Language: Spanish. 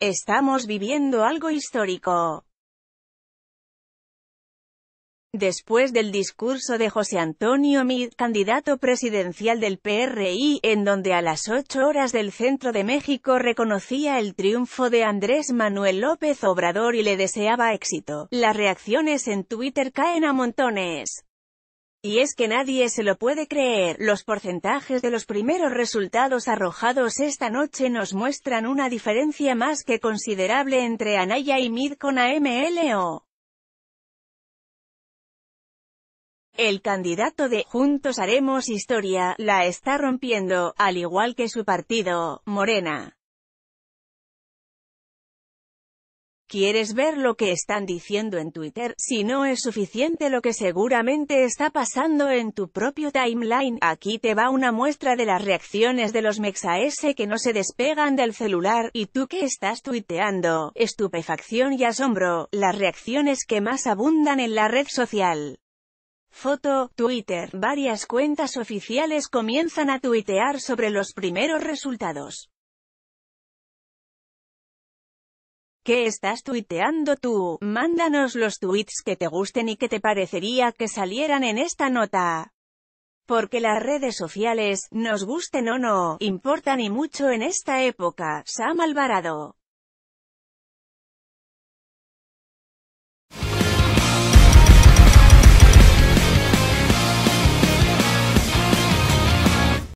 Estamos viviendo algo histórico. Después del discurso de José Antonio Mid, candidato presidencial del PRI, en donde a las 8 horas del centro de México reconocía el triunfo de Andrés Manuel López Obrador y le deseaba éxito, las reacciones en Twitter caen a montones. Y es que nadie se lo puede creer, los porcentajes de los primeros resultados arrojados esta noche nos muestran una diferencia más que considerable entre Anaya y Mid con AMLO. El candidato de Juntos Haremos Historia, la está rompiendo, al igual que su partido, Morena. ¿Quieres ver lo que están diciendo en Twitter? Si no es suficiente lo que seguramente está pasando en tu propio timeline, aquí te va una muestra de las reacciones de los mexas que no se despegan del celular, y tú que estás tuiteando, estupefacción y asombro, las reacciones que más abundan en la red social. Foto, Twitter. Varias cuentas oficiales comienzan a tuitear sobre los primeros resultados. ¿Qué estás tuiteando tú? Mándanos los tweets que te gusten y que te parecería que salieran en esta nota. Porque las redes sociales, nos gusten o no, importan y mucho en esta época. Sam Alvarado